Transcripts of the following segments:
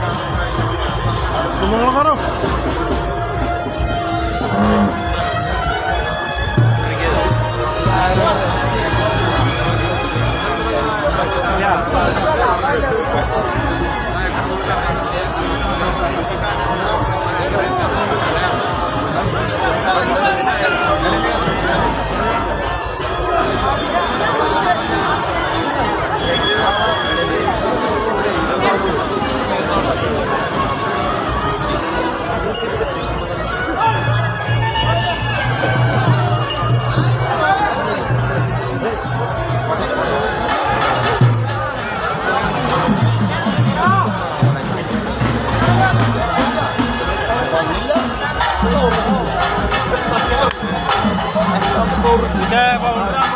Come on, करो Thank. Jai Balaram.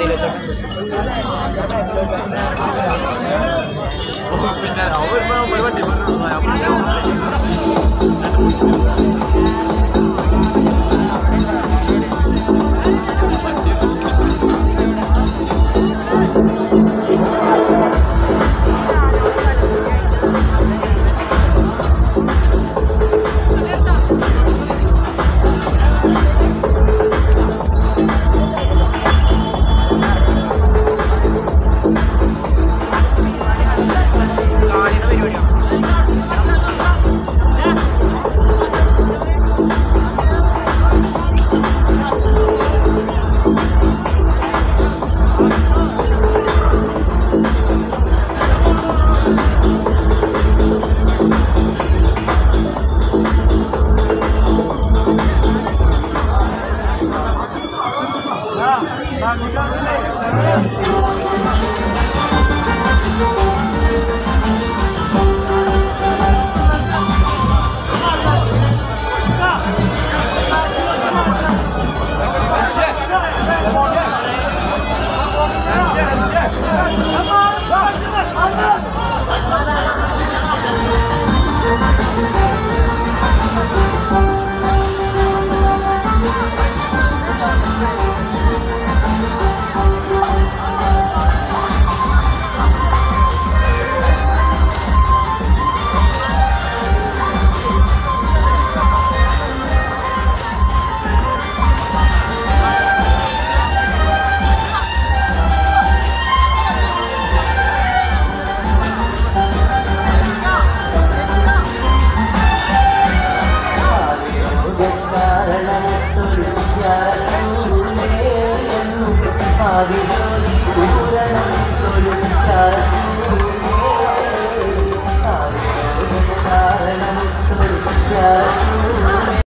দিলে তো আমার